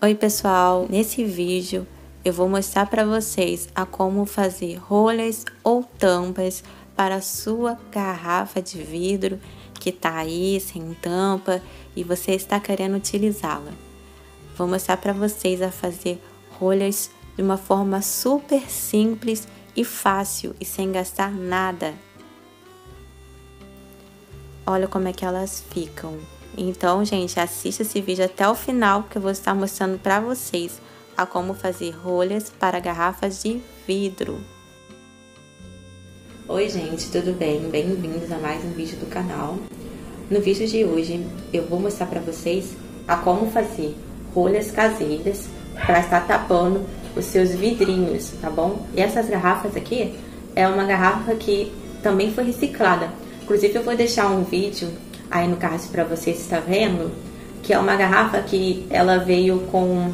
Oi pessoal, nesse vídeo eu vou mostrar para vocês a como fazer rolhas ou tampas para a sua garrafa de vidro que tá aí sem tampa e você está querendo utilizá-la. Vou mostrar para vocês a fazer rolhas de uma forma super simples e fácil e sem gastar nada. Olha como é que elas ficam. Então, gente, assista esse vídeo até o final que eu vou estar mostrando para vocês a como fazer rolhas para garrafas de vidro. Oi, gente, tudo bem? Bem-vindos a mais um vídeo do canal. No vídeo de hoje, eu vou mostrar para vocês a como fazer rolhas caseiras para estar tapando os seus vidrinhos, tá bom? E essas garrafas aqui é uma garrafa que também foi reciclada. Inclusive, eu vou deixar um vídeo aí no card para você está vendo, que é uma garrafa que ela veio com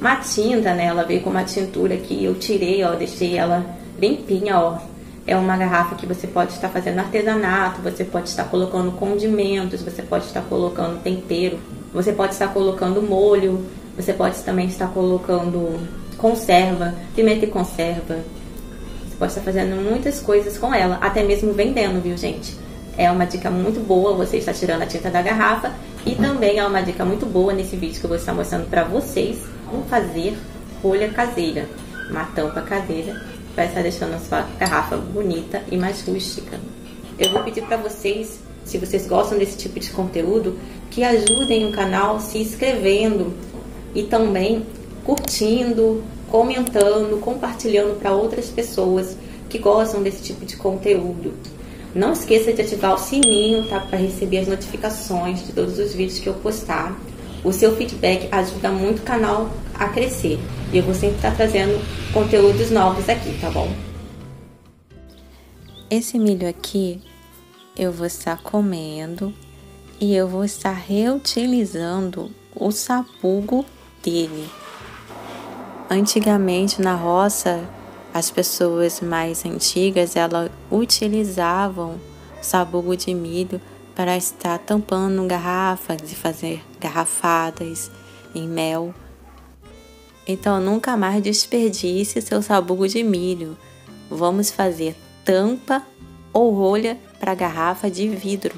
uma tinta, né? Ela veio com uma tintura que eu tirei, ó, deixei ela limpinha, ó. É uma garrafa que você pode estar fazendo artesanato, você pode estar colocando condimentos, você pode estar colocando tempero, você pode estar colocando molho, você pode também estar colocando conserva, pimenta e conserva. Você pode estar fazendo muitas coisas com ela, até mesmo vendendo, viu, gente? É uma dica muito boa você está tirando a tinta da garrafa e também é uma dica muito boa nesse vídeo que eu vou estar mostrando para vocês como fazer rolha caseira, uma tampa caseira para estar deixando a sua garrafa bonita e mais rústica. Eu vou pedir para vocês, se vocês gostam desse tipo de conteúdo, que ajudem o canal se inscrevendo e também curtindo, comentando, compartilhando para outras pessoas que gostam desse tipo de conteúdo. Não esqueça de ativar o sininho, tá? Para receber as notificações de todos os vídeos que eu postar. O seu feedback ajuda muito o canal a crescer. E eu vou sempre estar trazendo conteúdos novos aqui, tá bom? Esse milho aqui eu vou estar comendo e eu vou estar reutilizando o sabugo dele. Antigamente na roça as pessoas mais antigas, elas utilizavam sabugo de milho para estar tampando garrafas e fazer garrafadas em mel. Então nunca mais desperdice seu sabugo de milho. Vamos fazer tampa ou rolha para garrafa de vidro.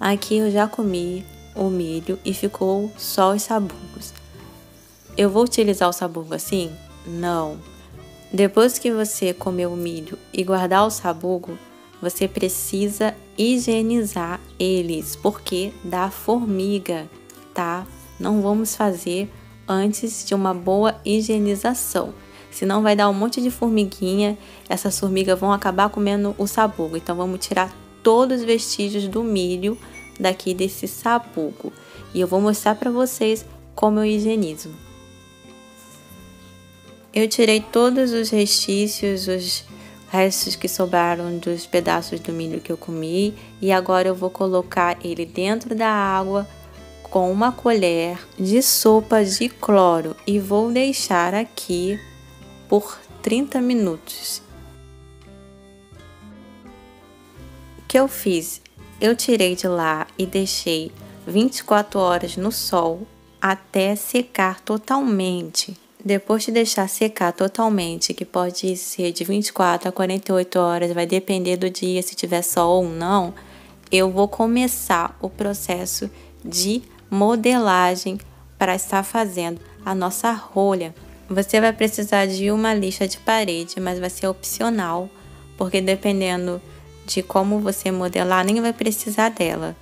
Aqui eu já comi o milho e ficou só os sabugos. Eu vou utilizar o sabugo assim não. Depois que você comer o milho e guardar o sabugo, você precisa higienizar eles, porque dá formiga, tá? Não vamos fazer antes de uma boa higienização. Senão vai dar um monte de formiguinha, essas formigas vão acabar comendo o sabugo. Então vamos tirar todos os vestígios do milho daqui desse sabugo. E eu vou mostrar para vocês como eu higienizo. Eu tirei todos os restícios, os restos que sobraram dos pedaços do milho que eu comi e agora eu vou colocar ele dentro da água com uma colher de sopa de cloro e vou deixar aqui por 30 minutos. O que eu fiz? Eu tirei de lá e deixei 24 horas no sol até secar totalmente. Depois de deixar secar totalmente, que pode ser de 24 a 48 horas, vai depender do dia, se tiver sol ou não, eu vou começar o processo de modelagem para estar fazendo a nossa rolha. Você vai precisar de uma lixa de parede, mas vai ser opcional, porque dependendo de como você modelar, nem vai precisar dela.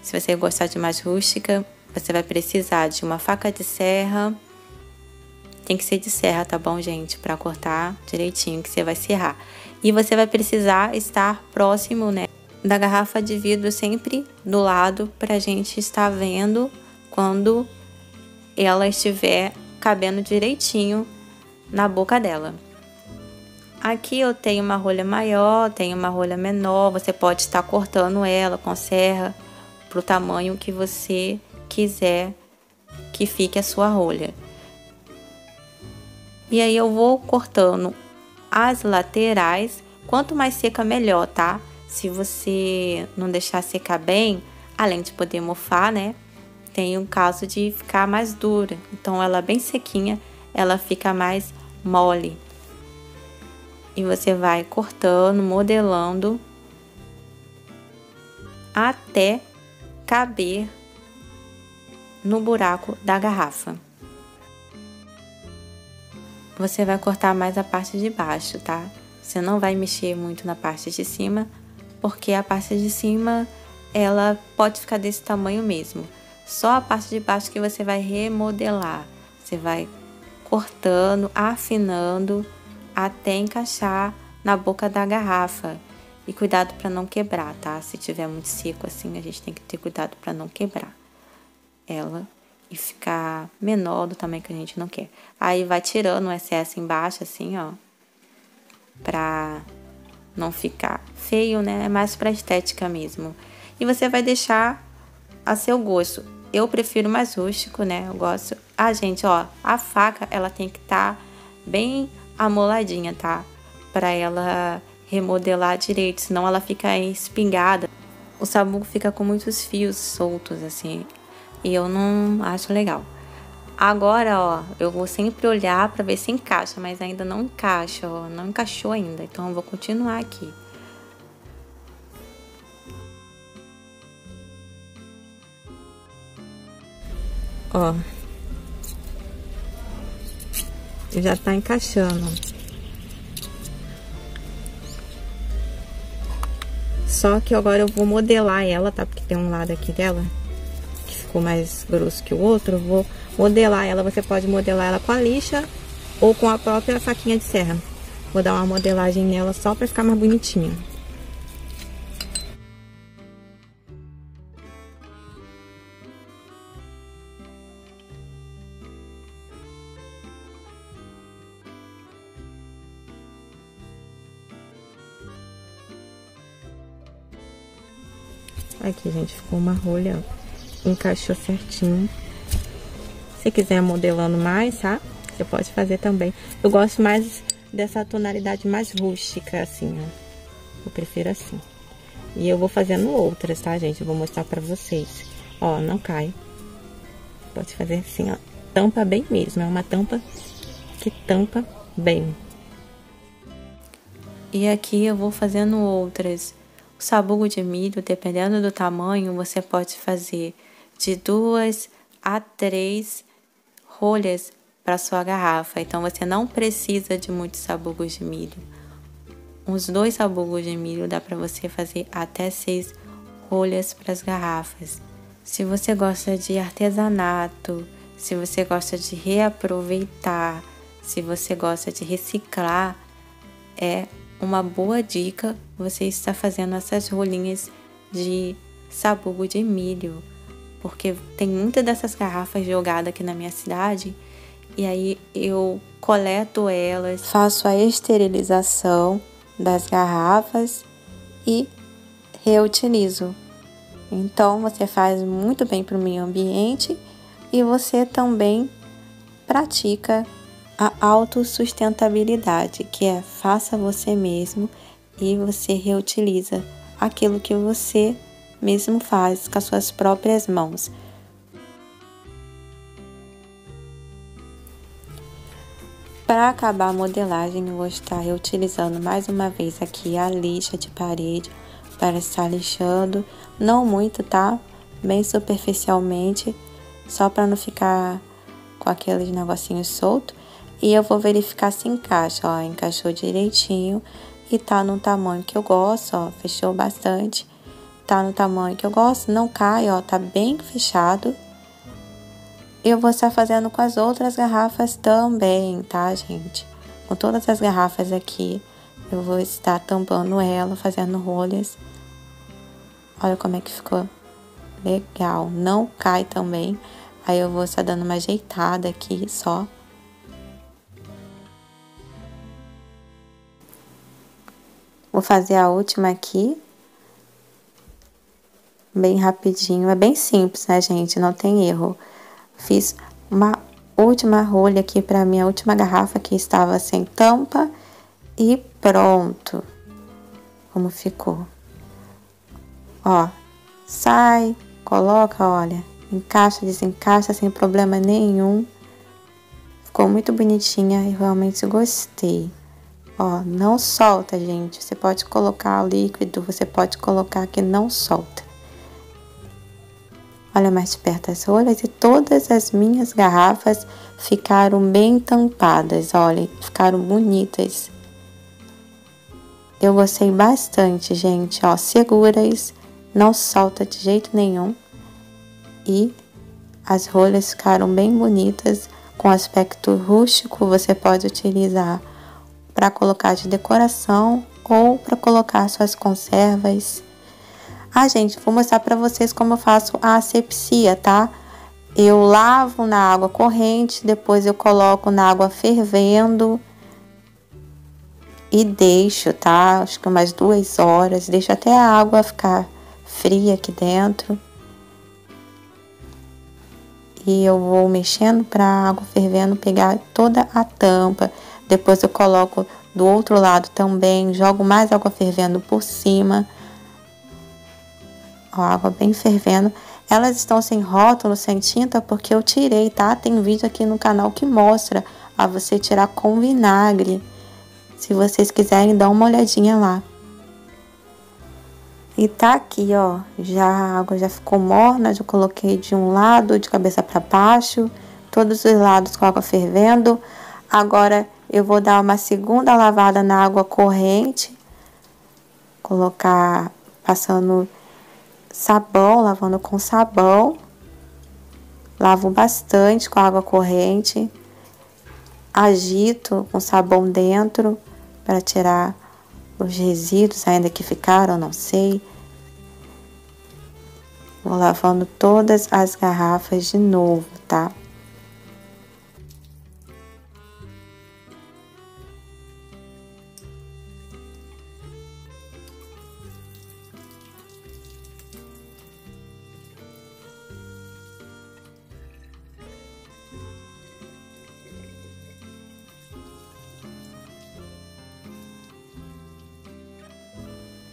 Se você gostar de mais rústica, você vai precisar de uma faca de serra, tem que ser de serra, tá bom, gente? Para cortar direitinho que você vai serrar. E você vai precisar estar próximo, né, da garrafa de vidro sempre do lado para a gente estar vendo quando ela estiver cabendo direitinho na boca dela. Aqui eu tenho uma rolha maior, tenho uma rolha menor, você pode estar cortando ela com serra para o tamanho que você quiser que fique a sua rolha. E aí eu vou cortando as laterais, quanto mais seca melhor, tá? Se você não deixar secar bem, além de poder mofar, né? tem um caso de ficar mais dura. Então ela bem sequinha, ela fica mais mole. E você vai cortando, modelando até caber no buraco da garrafa. Você vai cortar mais a parte de baixo, tá? Você não vai mexer muito na parte de cima, porque a parte de cima ela pode ficar desse tamanho mesmo. Só a parte de baixo que você vai remodelar. Você vai cortando, afinando até encaixar na boca da garrafa. E cuidado para não quebrar, tá? Se tiver muito seco assim, a gente tem que ter cuidado para não quebrar ela e ficar menor do tamanho que a gente não quer. Aí vai tirando o excesso embaixo assim, ó, pra não ficar feio, né? É mais pra estética mesmo. E você vai deixar a seu gosto. Eu prefiro mais rústico, né? Eu gosto. Ah, gente, ó, a faca ela tem que estar tá bem amoladinha, tá? Para ela remodelar direito, senão ela fica espingada. O sabugo fica com muitos fios soltos, assim, e eu não acho legal. Agora, ó, eu vou sempre olhar para ver se encaixa, mas ainda não encaixa, ó, não encaixou ainda, então eu vou continuar aqui. Ó, já tá encaixando. Só que agora eu vou modelar ela, tá? Porque tem um lado aqui dela ficou mais grosso que o outro. Vou modelar ela. Você pode modelar ela com a lixa ou com a própria faquinha de serra. Vou dar uma modelagem nela só pra ficar mais bonitinha. Aqui, gente, ficou uma rolha, encaixou certinho. Se quiser modelando mais, tá? Você pode fazer também. Eu gosto mais dessa tonalidade mais rústica, assim, ó. Eu prefiro assim. E eu vou fazendo outras, tá, gente? Eu vou mostrar pra vocês. Ó, não cai. Pode fazer assim, ó. Tampa bem mesmo. É uma tampa que tampa bem. E aqui eu vou fazendo outras o sabugo de milho, dependendo do tamanho, você pode fazer de duas a três rolhas para sua garrafa. Então você não precisa de muitos sabugos de milho. Uns dois sabugos de milho dá para você fazer até seis rolhas para as garrafas. Se você gosta de artesanato, se você gosta de reaproveitar, se você gosta de reciclar, é uma boa dica você está fazendo essas rolinhas de sabugo de milho, porque tem muitas dessas garrafas jogadas aqui na minha cidade e aí eu coleto elas, faço a esterilização das garrafas e reutilizo. Então você faz muito bem para o meio ambiente e você também pratica a autossustentabilidade, que é faça você mesmo e você reutiliza aquilo que você mesmo faz com as suas próprias mãos. Para acabar a modelagem, eu vou estar reutilizando mais uma vez aqui a lixa de parede para estar lixando, não muito, tá? Bem superficialmente, só para não ficar com aqueles negocinhos soltos. E eu vou verificar se encaixa, ó, encaixou direitinho e tá no tamanho que eu gosto, ó, fechou bastante. Tá no tamanho que eu gosto, não cai, ó, tá bem fechado. Eu vou estar fazendo com as outras garrafas também, tá, gente? Com todas as garrafas aqui, eu vou estar tampando ela, fazendo rolhas. Olha como é que ficou legal, não cai também. Aí eu vou estar dando uma ajeitada aqui só Vou fazer a última aqui. Bem rapidinho. É bem simples, né, gente? Não tem erro. Fiz uma última rolha aqui para minha última garrafa que estava sem tampa. E pronto. Como ficou. Ó, sai, coloca, olha. Encaixa, desencaixa sem problema nenhum. Ficou muito bonitinha e realmente gostei. Ó, não solta, gente. Você pode colocar líquido, você pode colocar que não solta. Olha mais de perto as rolhas e todas as minhas garrafas ficaram bem tampadas, olha, ficaram bonitas. Eu gostei bastante, gente, ó, seguras, não solta de jeito nenhum. E as rolhas ficaram bem bonitas, com aspecto rústico, você pode utilizar para colocar de decoração ou para colocar suas conservas. Ah, gente, vou mostrar para vocês como eu faço a asepsia, tá? Eu lavo na água corrente, depois eu coloco na água fervendo e deixo, tá? Acho que umas duas horas, deixo até a água ficar fria aqui dentro. E eu vou mexendo para a água fervendo pegar toda a tampa. Depois eu coloco do outro lado também, jogo mais água fervendo por cima. Ó, água bem fervendo. Elas estão sem rótulo, sem tinta, porque eu tirei, tá? Tem vídeo aqui no canal que mostra a você tirar com vinagre. Se vocês quiserem, dá uma olhadinha lá. E tá aqui, ó, já a água já ficou morna, já coloquei de um lado, de cabeça para baixo, todos os lados com água fervendo. Agora eu vou dar uma segunda lavada na água corrente, colocar passando sabão, lavando com sabão. Lavo bastante com água corrente. Agito com sabão dentro para tirar os resíduos ainda que ficaram, não sei. Vou lavando todas as garrafas de novo, tá?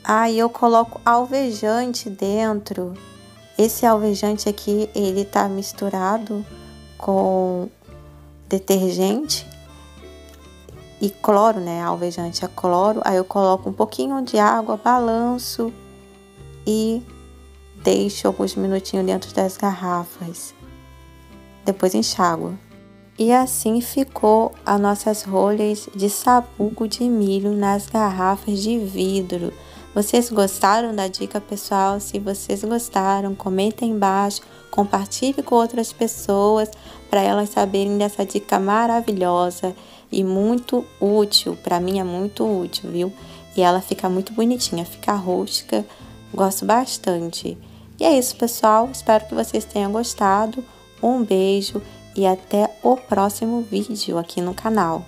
Aí eu coloco alvejante dentro. Esse alvejante aqui, ele tá misturado com detergente e cloro, né? Alvejante é cloro. Aí eu coloco um pouquinho de água, balanço e deixo alguns minutinhos dentro das garrafas. Depois enxáguo. E assim ficou as nossas rolhas de sabugo de milho nas garrafas de vidro. Vocês gostaram da dica, pessoal? Se vocês gostaram, comentem embaixo, compartilhe com outras pessoas para elas saberem dessa dica maravilhosa e muito útil. Para mim é muito útil, viu? E ela fica muito bonitinha, fica rústica, gosto bastante. E é isso, pessoal. Espero que vocês tenham gostado. Um beijo e até o próximo vídeo aqui no canal.